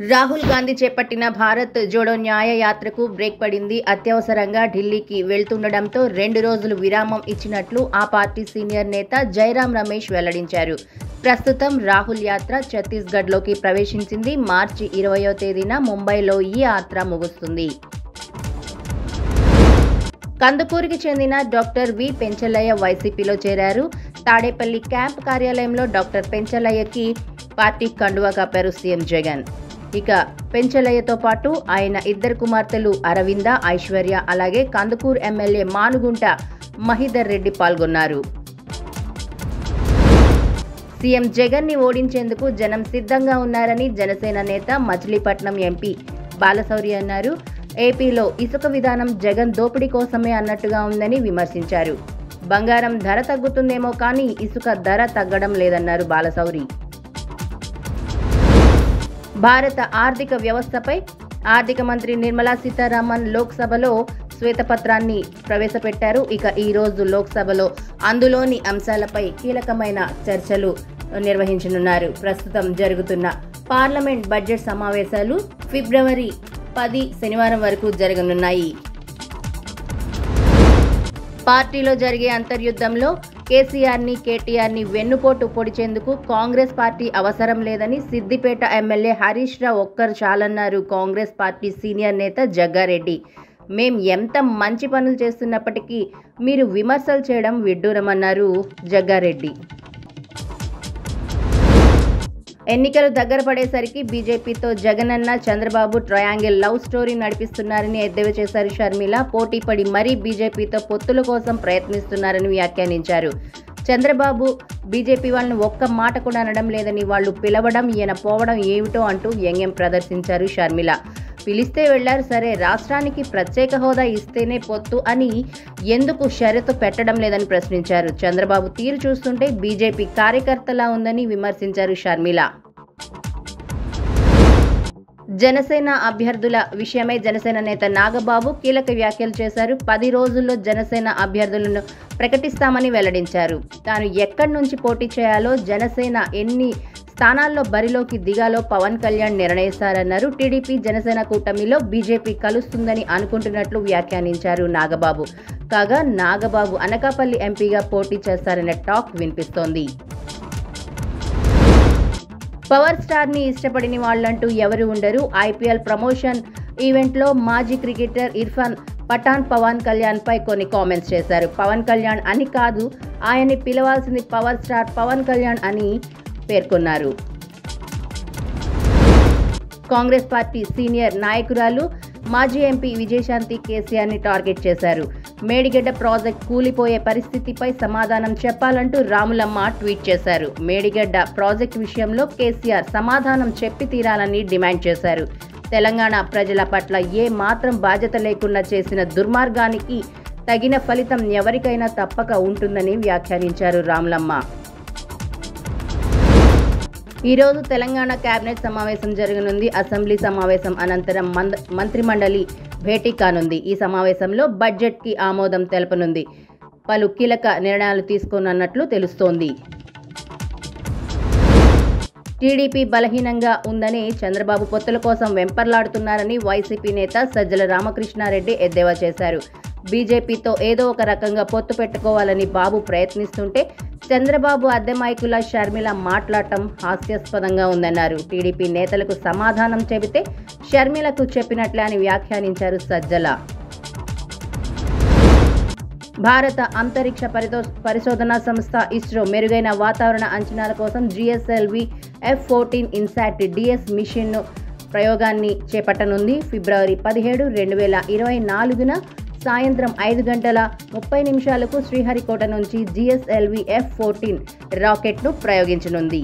రాహుల్ గాంధీ చేపట్టిన భారత్ జోడో న్యాయ యాత్రకు బ్రేక్ పడింది. అత్యవసరంగా ఢిల్లీకి వెళ్తుండడంతో రెండు రోజులు విరామం ఇచ్చినట్లు ఆ పార్టీ సీనియర్ నేత జైరాం రమేష్ వెల్లడించారు. ప్రస్తుతం రాహుల్ యాత్ర ఛత్తీస్గఢ్లోకి ప్రవేశించింది. మార్చి ఇరవయో తేదీన ముంబైలో ఈ యాత్ర ముగుస్తుంది. కందుకూరుకి చెందిన డాక్టర్ వి పెంచలయ్య వైసీపీలో చేరారు. తాడేపల్లి క్యాంప్ కార్యాలయంలో డాక్టర్ పెంచలయ్యకి పార్టీ కండువా కప్పారు సీఎం జగన్. ఇక పెంచలయ్యతో పాటు ఆయన ఇద్దరు కుమార్తెలు అరవింద ఐశ్వర్య అలాగే కందుకూరు ఎమ్మెల్యే మానుగుంట మహిదర్ రెడ్డి పాల్గొన్నారు. సీఎం జగన్ని ఓడించేందుకు జనం సిద్ధంగా ఉన్నారని జనసేన నేత మచిలీపట్నం ఎంపీ బాలశౌరి అన్నారు. ఏపీలో ఇసుక విధానం జగన్ దోపిడీ కోసమే అన్నట్టుగా ఉందని విమర్శించారు. బంగారం ధర తగ్గుతుందేమో కానీ ఇసుక ధర తగ్గడం లేదన్నారు బాలశౌరి. భారత ఆర్థిక వ్యవస్థపై ఆర్థిక మంత్రి నిర్మలా సీతారామన్ లోక్సభలో శ్వేతపత్రాన్ని ప్రవేశపెట్టారు. ఇక ఈరోజు లోక్సభలో అందులోని అంశాలపై కీలకమైన చర్చలు నిర్వహించనున్నారు. ప్రస్తుతం జరుగుతున్న పార్లమెంట్ బడ్జెట్ సమావేశాలు ఫిబ్రవరి పది శనివారం వరకు జరగనున్నాయి. పార్టీలో జరిగే అంతర్యుద్ధంలో కేసీఆర్ని కేటీఆర్ని వెన్నుపోటు పొడిచేందుకు కాంగ్రెస్ పార్టీ అవసరం లేదని సిద్దిపేట ఎమ్మెల్యే హరీష్ రావు ఒక్కరు చాలన్నారు. కాంగ్రెస్ పార్టీ సీనియర్ నేత జగ్గారెడ్డి. మేం ఎంత మంచి పనులు చేస్తున్నప్పటికీ మీరు విమర్శలు చేయడం విడ్డూరమన్నారు జగ్గారెడ్డి. ఎన్నికలు దగ్గర పడేసరికి బీజేపీతో Jagananna Chandrababu triangle love story నడిపిస్తున్నారని ఎద్దేవా చేశారు షర్మిల. పోటీపడి మరీ బీజేపీతో పొత్తుల కోసం ప్రయత్నిస్తున్నారని వ్యాఖ్యానించారు. చంద్రబాబు బీజేపీ వాళ్ళని ఒక్క మాట కూడా అనడం లేదని వాళ్ళు పిలవడం ఈయన పోవడం ఏమిటో అంటూ వ్యంగ్యం ప్రదర్శించారు షర్మిల. పిలిస్తే వెళ్ళారు సరే రాష్ట్రానికి ప్రత్యేక హోదా ఇస్తేనే పొత్తు అని ఎందుకు షరతు పెట్టడం లేదని ప్రశ్నించారు. చంద్రబాబు తీరు చూస్తుంటే బీజేపీ కార్యకర్తలా ఉందని విమర్శించారు షర్మిల. జనసేన అభ్యర్థుల విషయమై జనసేన నేత నాగబాబు కీలక వ్యాఖ్యలు చేశారు. పది రోజుల్లో జనసేన అభ్యర్థులను ప్రకటిస్తామని వెల్లడించారు. తాను ఎక్కడి నుంచి పోటీ చేయాలో జనసేన ఎన్ని స్థానాల్లో బరిలోకి దిగాలో పవన్ కళ్యాణ్ నిర్ణయిస్తారన్నారు. టీడీపీ జనసేన కూటమిలో బీజేపీ కలుస్తుందని అనుకుంటున్నట్లు వ్యాఖ్యానించారు నాగబాబు. కాగా నాగబాబు అనకాపల్లి ఎంపీగా పోటీ చేస్తారనే టాక్ వినిపిస్తోంది. పవర్ స్టార్ని ఇష్టపడిన వాళ్ళంటూ ఎవరు ఉండరు. ఐపీఎల్ ప్రమోషన్ ఈవెంట్లో మాజీ క్రికెటర్ ఇర్ఫాన్ పఠాన్ పవన్ కళ్యాణ్ పై కొన్ని కామెంట్స్ చేశారు. పవన్ కళ్యాణ్ అని కాదు ఆయన్ని పిలవాల్సింది పవర్ స్టార్ పవన్ కళ్యాణ్ అని పేర్కొన్నారు. కాంగ్రెస్ పార్టీ సీనియర్ నాయకురాలు మాజీ ఎంపీ విజయశాంతి కేసీఆర్ని టార్గెట్ చేశారు. మేడిగడ్డ ప్రాజెక్ట్ కూలిపోయే పరిస్థితిపై సమాధానం చెప్పాలంటూ రాములమ్మ ట్వీట్ చేశారు. మేడిగడ్డ ప్రాజెక్ట్ విషయంలో కేసీఆర్ సమాధానం చెప్పి తీరాలని డిమాండ్ చేశారు. తెలంగాణ ప్రజల పట్ల ఏ మాత్రం బాధ్యత లేకుండా చేసిన దుర్మార్గానికి తగిన ఫలితం ఎవరికైనా తప్పక ఉంటుందని వ్యాఖ్యానించారు రాములమ్మ. ఈరోజు తెలంగాణ కేబినెట్ సమావేశం జరగనుంది. అసెంబ్లీ సమావేశం అనంతరం మంద మంత్రిమండలి భేటీ కానుంది. ఈ సమావేశంలో బడ్జెట్కి ఆమోదం తెలపనుంది. పలు కీలక నిర్ణయాలు తీసుకోనున్నట్లు తెలుస్తోంది. టీడీపీ బలహీనంగా ఉందని చంద్రబాబు పొత్తుల కోసం వెంపర్లాడుతున్నారని వైసీపీ నేత సజ్జల రామకృష్ణారెడ్డి ఎద్దేవా చేశారు. బీజేపీతో ఏదో ఒక రకంగా పొత్తు పెట్టుకోవాలని బాబు ప్రయత్నిస్తుంటే చంద్రబాబు అద్దెమాయకుల షర్మిల మాట్లాడటం హాస్యాస్పదంగా ఉందన్నారు. టీడీపీ నేతలకు సమాధానం చెబితే షర్మిలకు చెప్పినట్లే అని వ్యాఖ్యానించారు సజ్జల. భారత అంతరిక్ష పరితో పరిశోధనా సంస్థ ఇస్రో మెరుగైన వాతావరణ అంచనాల కోసం GSLV F fourteen INSAT DS మిషన్ను ప్రయోగాన్ని చేపట్టనుంది. ఫిబ్రవరి పదిహేడు రెండు వేల ఇరవై నాలుగున సాయంత్రం ఐదు గంటల ముప్పై నిమిషాలకు శ్రీహరికోట నుంచి జిఎస్ఎల్వి ఎఫ్ ఫోర్టీన్ రాకెట్ను ప్రయోగించనుంది.